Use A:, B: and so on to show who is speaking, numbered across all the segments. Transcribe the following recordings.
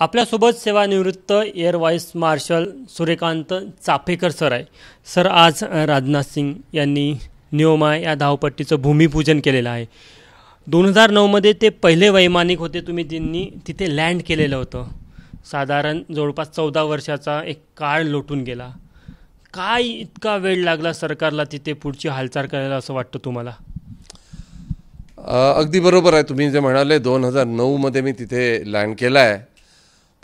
A: आपल्यासोबत सेवानिवृत्त air vice marshal Suryakant Chafekar sir आहे. सर आज राजनाथ सिंग यांनी नियोमा या धावपट्टीचं भूमिपूजन केलेलं आहे. दोन हजार नऊमध्ये ते पहिले वैमानिक होते तुम्ही त्यांनी तिथे लँड केलेलं होतं. साधारण जवळपास चौदा वर्षाचा एक काळ लोटून गेला. काय इतका वेळ लागला सरकारला तिथे पुढची हालचाल करायला असं वाटतं तुम्हाला?
B: अगदी बरोबर आहे. तुम्ही जे म्हणाले दोन हजार नऊमध्ये मी तिथे लँड केला आहे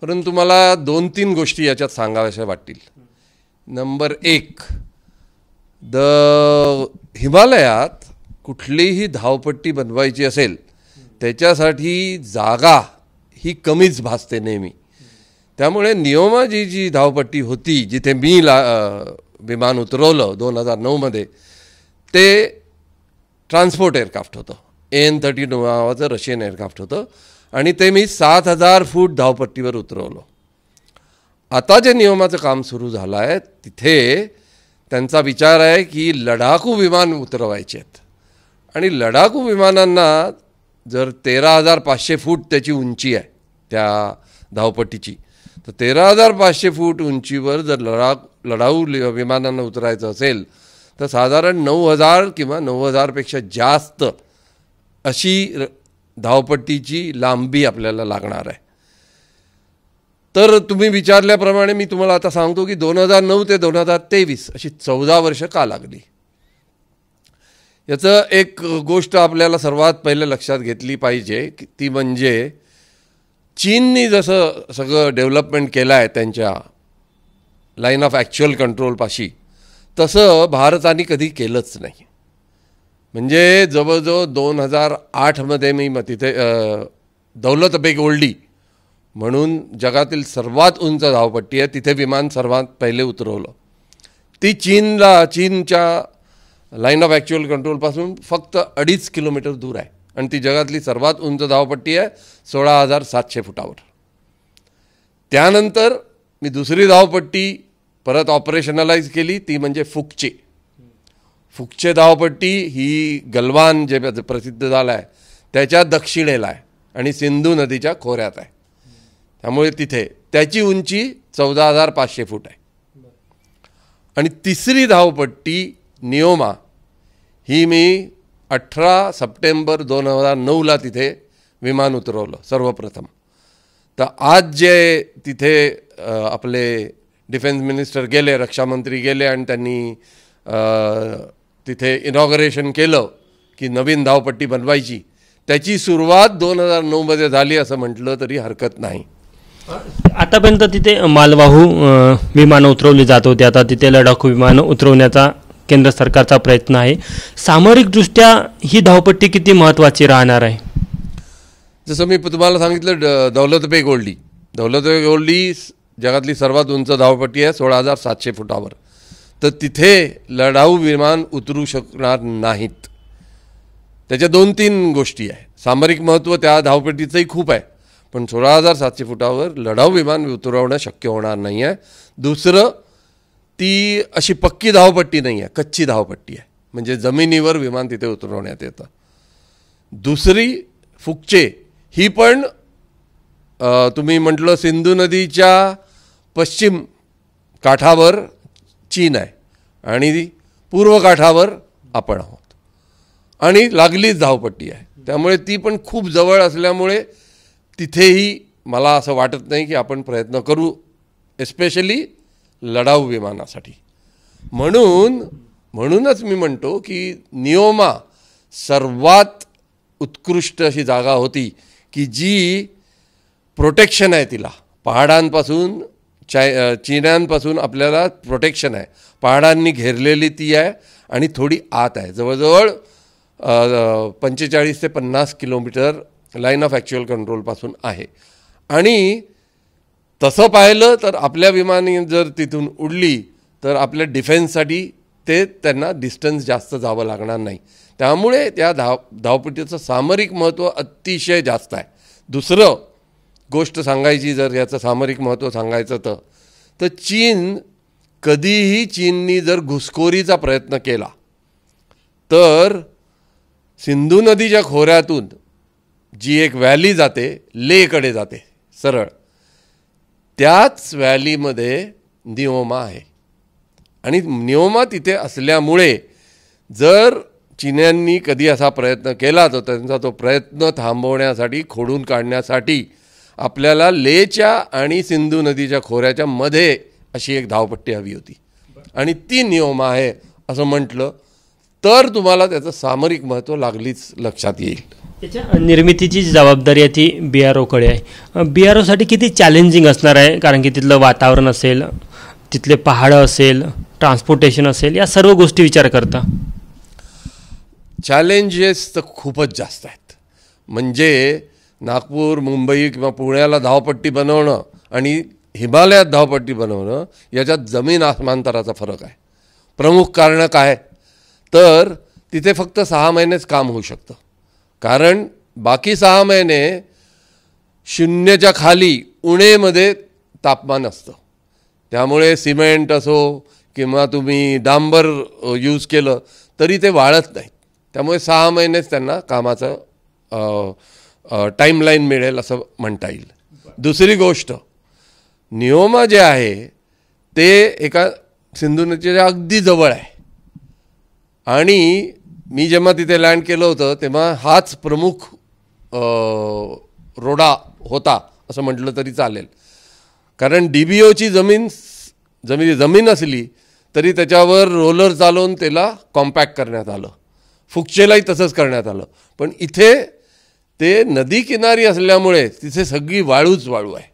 B: परंतु मला दोन तीन गोष्टी याच्यात सांगाव्याशा वाटतील. नंबर एक द हिमालयात कुठलीही धावपट्टी बनवायची असेल त्याच्यासाठी जागा ही कमीच भासते नेहमी. त्यामुळे नियोमाजी जी धावपट्टी होती जिथे मी ला विमान उतरवलं दोन हजार नऊमध्ये ते ट्रान्सपोर्ट एअरक्राफ्ट होतं. एन थर्टी नावाचं रशियन एअरक्राफ्ट होतं. आणि ते मी सात हजार फूट धावपट्टीवर उतरवलं. आता जे नियमाचं काम सुरू झालं आहे तिथे त्यांचा विचार आहे की लडाखू विमान उतरवायचे आहेत. आणि लढाखू विमानांना जर तेरा हजार पाचशे फूट त्याची उंची आहे त्या धावपट्टीची तर तेरा हजार पाचशे फूट उंचीवर जर लढा लढाऊ लि- विमानांना उतरायचं असेल तर साधारण नऊ हजार किंवा नऊ हजारपेक्षा जास्त अशी र- धावपट्टीची लांबी आपल्याला लागणार आहे. तर तुम्ही विचारल्याप्रमाणे मी तुम्हाला आता सांगतो की दोन हजार नऊ ते दोन हजार तेवीस अशी चौदा वर्ष का लागली? याचं एक गोष्ट आपल्याला सर्वात पहिले लक्षात घेतली पाहिजे की ती म्हणजे चीननी जसं सगळं डेव्हलपमेंट केलं आहे त्यांच्या लाईन ऑफ ॲक्च्युअल कंट्रोलपाशी तसं भारताने कधी केलंच नाही. म्हणजे जवळजवळ दोन हजार आठमध्ये मी मग तिथे दौलत बेग ओल्डी म्हणून जगातील सर्वात उंच धावपट्टी आहे. तिथे विमान सर्वात पहिले उतरवलं. ती चीनला चीनच्या लाईन ऑफ ॲक्च्युअल कंट्रोलपासून फक्त अडीच किलोमीटर दूर आहे. आणि ती जगातली सर्वात उंच धावपट्टी आहे सोळा हजार सातशे फुटावर. त्यानंतर मी दुसरी धावपट्टी परत ऑपरेशनलाइज केली. ती म्हणजे फुकचे. फुकचे धावपट्टी ही गलवान जे प्रसिद्ध झाला आहे त्याच्या दक्षिणेला आहे आणि सिंधू नदीच्या खोऱ्यात आहे. त्यामुळे तिथे त्याची उंची चौदा हजार पाचशे फूट आहे. आणि तिसरी धावपट्टी नियोमा ही मी अठरा सप्टेंबर दोन हजार नऊला तिथे विमान उतरवलं सर्वप्रथम. तर आज जे तिथे आपले डिफेन्स मिनिस्टर गेले रक्षामंत्री गेले आणि त्यांनी तिथे इनॉगरेशन केलं की नवीन धावपट्टी बनवायची. त्याची सुरुवात दोन हजार नऊमध्ये झाली असं म्हटलं तरी हरकत नाही.
A: आतापर्यंत तिथे मालवाहू विमानं उतरवली जात होती. आता तिथे लढाखू विमानं उतरवण्याचा केंद्र सरकारचा प्रयत्न आहे. सामरिकदृष्ट्या ही धावपट्टी किती महत्त्वाची राहणार आहे?
B: जसं मी तुम्हाला सांगितलं ड- दौलत बेग ओल्डी. दौलत बेग ओल्डी जगातली सर्वात उंच धावपट्टी आहे सोळा हजार सातशे फुटावर. तर तिथे लढाऊ विमान उतरू शकणार नाहीत. त्याच्या दोन तीन गोष्टी आहे सामरिक महत्त्व त्या धावपट्टीचंही खूप आहे. पण सोळा हजार सातशे फुटावर लढाऊ विमान उतरवणं शक्य होणार नाही आहे दुसरं ती अशी पक्की धावपट्टी नाही आहे कच्ची धावपट्टी आहे. म्हणजे जमिनीवर विमान तिथे उतरवण्यात येतं. दुसरी फुकचे ही पण तुम्ही म्हटलं सिंधू नदीच्या पश्चिम काठावर चीन आहे. आणि पूर्व काठावर आपण आहोत. आणि लागलीच धावपट्टी आहे. त्यामुळे ती पण खूप जवळ असल्यामुळे तिथेही मला असं वाटत नाही की आपण प्रयत्न करू एस्पेशली लढाऊ विमानासाठी. म्हणून म्हणूनच मी म्हणतो की नियोमा सर्वात उत्कृष्ट अशी जागा होती की जी प्रोटेक्शन आहे तिला. पहाडांपासून चाय अ, चिन्यांपासून आपल्याला प्रोटेक्शन आहे. पहाडांनी घेरलेली ती आहे आणि थोडी आत आहे. जवळजवळ पंचेचाळीस ते पन्नास किलोमीटर लाईन ऑफ ॲक्च्युअल कंट्रोलपासून आहे. आणि तसं पाहिलं तर आपल्या विमानी जर तिथून उडली तर आपल्या डिफेन्ससाठी ते त्यांना डिस्टन्स जास्त जावं लागणार नाही. त्यामुळे त्या धाव धावपट्टीचं सामरिक महत्त्व अतिशय जास्त आहे. दुसरं गोष्ट सांगायची जर याचं सामरिक महत्त्व सांगायचं तर. तर चीन कधीही चीननी जर घुसखोरीचा प्रयत्न केला तर सिंधू नदीच्या खोऱ्यातून जी एक व्हॅली जाते लेकडे जाते सरळ त्याच व्हॅलीमध्ये निओमा आहे. आणि निओमा तिथे असल्यामुळे जर चिन्यांनी कधी असा प्रयत्न केला तर त्यांचा तो प्रयत्न थांबवण्यासाठी खोडून काढण्यासाठी आपल्याला लेच्या आणि सिंधू नदीच्या खोऱ्याच्या मध्ये अशी एक धावपट्टी हवी होती. आणि ती नियम आहे असं म्हटलं तर तुम्हाला त्याचं सामरिक महत्त्व लागलीच लक्षात येईल.
A: त्याच्या निर्मितीची जबाबदारी आहे ती बी आर ओकडे आहे. बी आर ओसाठी किती चॅलेंजिंग असणार आहे? कारण की तिथलं वातावरण असेल तिथले पहाडं असेल ट्रान्सपोर्टेशन असेल या सर्व गोष्टी विचार करता.
B: चॅलेंजेस तर खूपच जास्त आहेत. म्हणजे नागपूर मुंबई किंवा पुण्याला धावपट्टी बनवणं आणि हिमालयात धावपट्टी बनवणं याच्यात जमीन आसमांतराचा फरक आहे. प्रमुख कारणं काय? तर तिथे फक्त सहा महिनेच काम होऊ शकतं. कारण बाकी सहा महिने शून्याच्या खाली उणेमध्ये तापमान असतं. त्यामुळे सिमेंट असो किंवा तुम्ही डांबर यूज केलं तरी ते वाळत नाहीत त्यामुळे सहा महिनेच त्यांना कामाचं टाईमलाईन मिळेल असं म्हणता येईल. दुसरी गोष्ट नियोमा जे आहे ते एका सिंधू नदीच्या अगदी जवळ आहे. आणि मी जेव्हा तिथे लँड केलं होतं तेव्हा हाच प्रमुख रोडा होता असं म्हटलं तरी चालेल. कारण डी बी ओची जमीन जमीन जमीन असली तरी त्याच्यावर रोलर चालवून त्याला कॉम्पॅक्ट करण्यात आलं. फुकचेलाही तसंच करण्यात आलं. पण इथे ते नदी किनारी असल्यामुळे तिथे सगळी वाळूच वाळू आहे.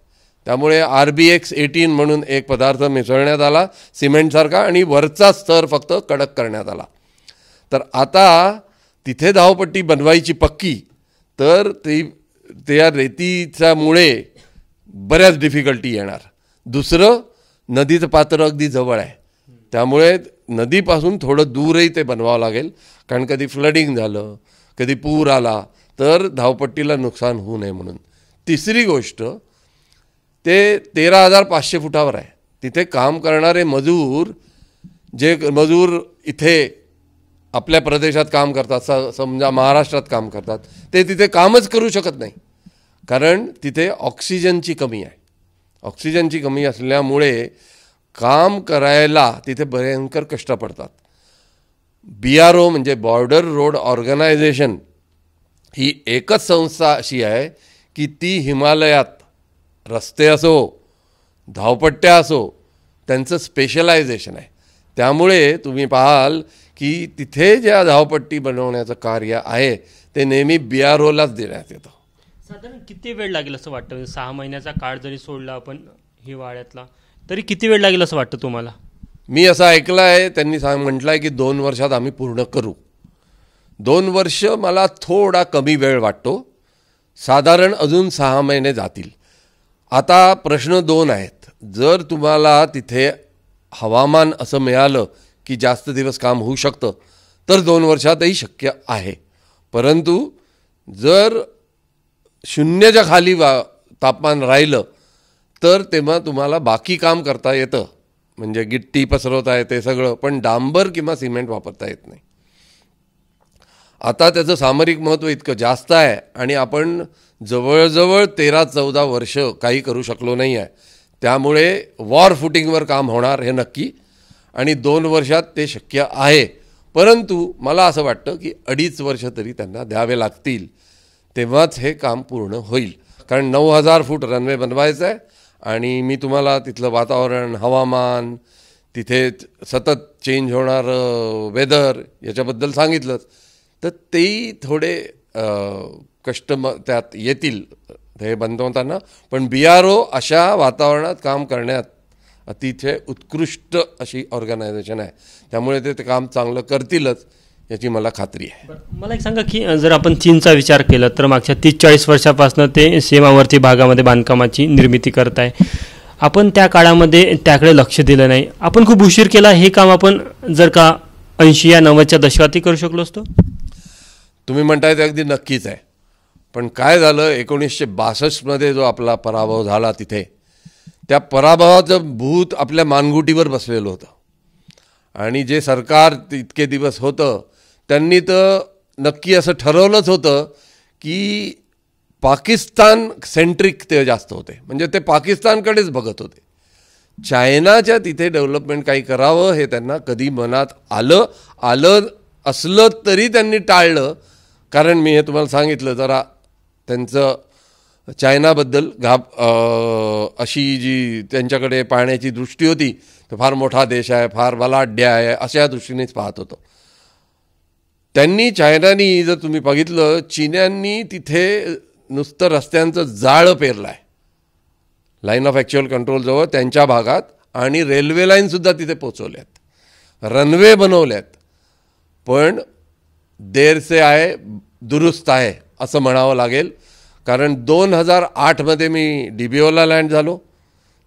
B: त्यामुळे आर बी एक्स एटीन म्हणून एक पदार्थ मिसळण्यात आला सिमेंटसारखा आणि वरचा स्तर फक्त कडक करण्यात आला. तर आता तिथे धावपट्टी बनवायची पक्की तर ती त्या रेतीच्यामुळे बऱ्याच डिफिकल्टी येणार. दुसरं नदीचं पात्र अगदी जवळ आहे. त्यामुळे नदीपासून थोडं दूरही ते बनवावं लागेल. कारण कधी फ्लडिंग झालं कधी पूर आला तर धावपट्टीला नुकसान होऊ नये म्हणून. तिसरी गोष्ट ते तेरा हजार पाचशे फुटावर आहे. तिथे काम करणारे मजूर जे मजूर इथे आपल्या प्रदेशात काम करतात स समजा महाराष्ट्रात काम करतात ते तिथे कामच करू शकत नाही. कारण तिथे ऑक्सिजनची कमी आहे. ऑक्सिजनची कमी असल्यामुळे काम करायला तिथे भयंकर कष्ट पडतात. बी आर ओ म्हणजे बॉर्डर रोड ऑर्गनायझेशन ही एकच संस्था अशी आहे की ती हिमालयात रस्ते असो धावपट्ट्या असो त्यांचं स्पेशलायझेशन आहे. त्यामुळे तुम्ही पाहाल की तिथे ज्या धावपट्टी बनवण्याचं कार्य आहे ते नेहमी बी आर ओलाच देण्यात येतं.
A: साधारण किती वेळ लागेल असं वाटतं? म्हणजे सहा महिन्याचा काळ जरी सोडला आपण हिवाळ्यातला तरी किती वेळ लागेल असं वाटतं तुम्हाला?
B: मी असं ऐकलं आहे त्यांनी सांग म्हटलं आहे की दोन वर्षात आम्ही पूर्ण करू. दोन वर्ष मला थोडा कमी वेळ वाटतो. साधारण अजून सहा महिने जातील. आता प्रश्न दोन आहेत. जर तुम्हाला तिथे हवामान असं मिळालं की जास्त दिवस काम होऊ शकतं तर दोन वर्षातही शक्य आहे. परंतु जर शून्याच्या खाली वा तापमान राहिलं तर तेव्हा तुम्हाला बाकी काम करता येतं. म्हणजे गिट्टी पसरवता येते सगळं पण डांबर किंवा सिमेंट वापरता येत नाही. आता त्याचं सामरिक महत्त्व इतकं जास्त आहे आणि आपण जवळजवळ तेरा चौदा वर्ष काही करू शकलो नाही आहे. त्यामुळे वॉर फुटिंगवर काम होणार हे नक्की. आणि दोन वर्षात ते शक्य आहे. परंतु मला असं वाटतं की अडीच वर्ष तरी त्यांना द्यावे लागतील. तेव्हाच हे काम पूर्ण होईल. कारण नऊ हजार फूट रनवे बनवायचं आहे आणि मी तुम्हाला तिथलं वातावरण हवामान तिथे सतत चेंज होणारं वेदर याच्याबद्दल सांगितलंच. तर तेही थोडे कष्ट त्यात येतील. हे बनवताना पण बी आर ओ अशा वातावरणात काम करण्यात अतिशय उत्कृष्ट अशी ऑर्गनायझेशन आहे. त्यामुळे ते काम चांगलं करतीलच याची मला खात्री आहे.
A: मला एक सांगा की जर आपण चीनचा विचार केला तर मागच्या तीस चाळीस वर्षापासून ते सीमावर्ती भागामध्ये बांधकामाची निर्मिती करत आहे. आपण त्या काळामध्ये त्याकडे लक्ष दिलं नाही. आपण खूप उशीर केला हे काम आपण जर का ऐंशी या नव्वदच्या दशकातही करू शकलो असतो?
B: तुम्ही म्हणताय ते अगदी नक्कीच आहे. पण काय झालं एकोणीसशे बासष्टमध्ये जो आपला पराभव झाला तिथे त्या पराभवाचं भूत आपल्या मानगुटीवर बसलेलं होतं. आणि जे सरकार इतके दिवस होतं त्यांनी तर नक्की असं ठरवलंच होतं की पाकिस्तान सेंट्रिक ते जास्त होते. म्हणजे ते पाकिस्तानकडेच बघत होते. चायनाच्या तिथे डेव्हलपमेंट काही करावं हे त्यांना कधी मनात आलं आलं असलं तरी त्यांनी टाळलं कारण मी हे तुम्हाला सांगितलं जरा त्यांचं चायनाबद्दल घाब अशी जी त्यांच्याकडे पाहण्याची दृष्टी होती तो फार मोठा देश आहे फार बलाढ्य आहे अशा दृष्टीनेच पाहत होतो. त्यांनी चायनानी जर तुम्ही बघितलं चीन्यांनी तिथे नुसतं रस्त्यांचं जाळं पेरलं आहे लाईन ऑफ ॲक्च्युअल कंट्रोलजवळ त्यांच्या भागात आणि रेल्वे लाईनसुद्धा तिथे पोचवल्यात. रनवे बनवल्यात. पण देरसे आहे दुरुस्त आहे असं म्हणावं लागेल. कारण दोन हजार आठमध्ये मी डिबिओला लँड झालो.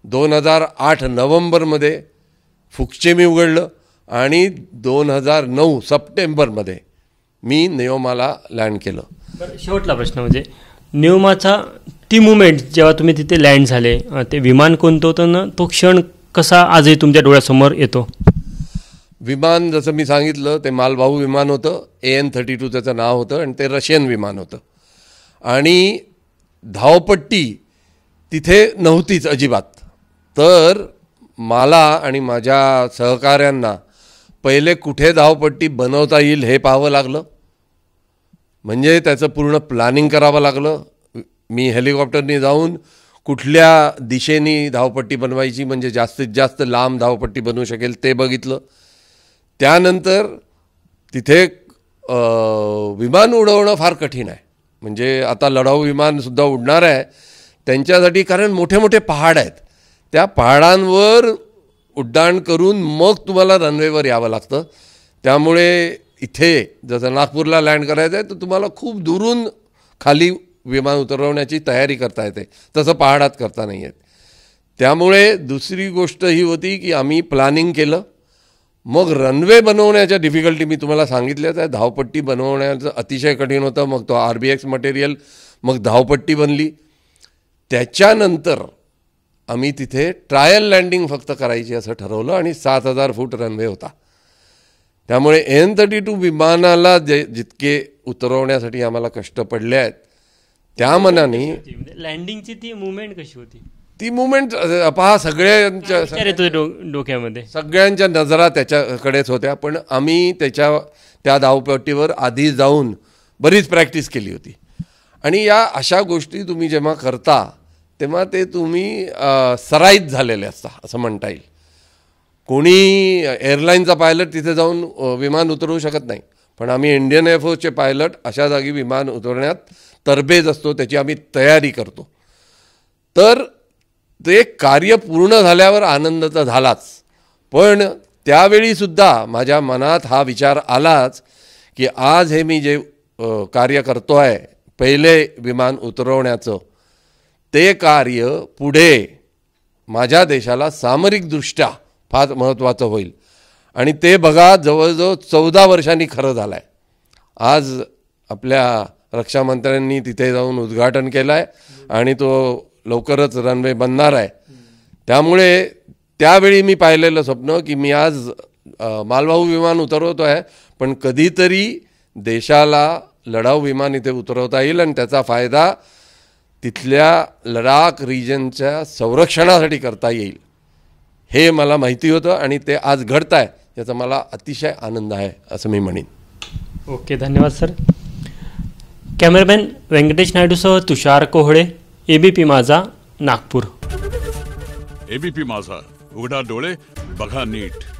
B: दोन हजार आठ नोव्हेंबरमध्ये फुकचे मी उघडलं. आणि दोन हजार नऊ सप्टेंबरमध्ये मी नियोमाला लँड केलं.
A: शेवटला प्रश्न म्हणजे नियोमाचा ती मुमेंट जेव्हा तुम्ही तिथे लँड झाले ते विमान कोणतं होतं ना तो क्षण कसा आजही तुमच्या डोळ्यासमोर येतो?
B: विमान जसं मी सांगितलं ते मालवाहू विमान होतं ए एन थर्टी टू त्याचं नाव होतं आणि ते रशियन विमान होतं. आणि धावपट्टी तिथे नव्हतीच अजिबात. तर मला आणि माझ्या सहकाऱ्यांना पहिले कुठे धावपट्टी बनवता येईल हे पाहावं लागलं. म्हणजे त्याचं पूर्ण प्लॅनिंग करावं लागलं. मी हेलिकॉप्टरनी जाऊन कुठल्या दिशेनी धावपट्टी बनवायची म्हणजे जास्तीत जास्त लांब धावपट्टी बनवू शकेल ते बघितलं. त्यानंतर तिथे विमान उडवणं फार कठीण आहे. म्हणजे आता लढाऊ विमानसुद्धा उडणार आहे. त्यांच्यासाठी कारण मोठे मोठे पहाड आहेत. त्या पहाडांवर उड्डाण करून मग तुम्हाला रनवेवर यावं लागतं. त्यामुळे इथे जसं नागपूरला लँड करायचं आहे तर तुम्हाला खूप दुरून खाली विमान उतरवण्याची तयारी करता येते. तसं पहाडात करता नाही येत. त्यामुळे दुसरी गोष्ट ही होती की आम्ही प्लॅनिंग केलं. मग रनवे बनवण्याच्या डिफिकल्टी मी तुम्हाला सांगितल्याच आहे. धावपट्टी बनवण्याचं अतिशय कठीण होतं. मग तो आर बी एक्स मटेरियल मग धावपट्टी बनली. त्याच्यानंतर आम्ही तिथे ट्रायल लँडिंग फक्त करायची असं ठरवलं आणि सात हजार फूट रनवे होता. त्यामुळे एन थर्टी टू विमानाला जे जितके उतरवण्यासाठी आम्हाला कष्ट पडले आहेत त्या मनाने
A: लँडिंगची ती मुवमेंट कशी होती?
B: ती मुवमेंट पहा सगळ्यांच्या
A: डोक्यामध्ये?
B: सगळ्यांच्या नजरा त्याच्याकडेच होत्या पण आम्ही त्याच्या त्या धावपट्टीवर आधी जाऊन बरीच प्रॅक्टिस केली होती. आणि या अशा गोष्टी तुम्ही जेव्हा करता तेव्हा ते तुम्ही सराईत झालेले असता असं म्हणता येईल. कोणी एअरलाईनचा पायलट तिथे जाऊन विमान उतरवू शकत नाही. पण आम्ही इंडियन एअरफोर्सचे पायलट अशा जागी विमान उतरवण्यात तरबेज असतो त्याची आम्ही तयारी करतो. तर ते कार्य पूर्ण झाल्यावर आनंद तर झालाच. पण त्यावेळीसुद्धा माझ्या मनात हा विचार आलाच की आज हे मी जे कार्य करतो आहे पहिले विमान उतरवण्याचं ते कार्य पुढे माझ्या देशाला सामरिकदृष्ट्या फार महत्त्वाचं होईल. आणि ते बघा जवळजवळ चौदा वर्षांनी खरं झालं आहे आज आपल्या रक्षामंत्र्यांनी तिथे जाऊन उद्घाटन केलं आहे आणि तो लवकरच रनवे बनणार आहे. त्यामुळे त्यावेळी मी पाहिलेलं स्वप्न की मी आज मालवाहू विमान उतरवतो आहे पण कधीतरी देशाला लढाऊ विमान इथे उतरवता येईल आणि त्याचा फायदा तिथल्या लडाख रिजनच्या संरक्षणासाठी करता येईल. हे मला माहिती होतं आणि ते आज घडत आहे याचा मला अतिशय आनंद आहे असं मी म्हणेन.
A: ओके धन्यवाद sir. Cameraman Venkatesh नायडूसह Tushar Kohale. A B P Majha Nagpur.
C: ABP माझा. उघडा डोळे बघा नीट.